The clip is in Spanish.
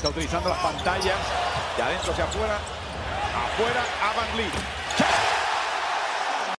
Está utilizando las pantallas de adentro hacia afuera. Afuera a Van Lee.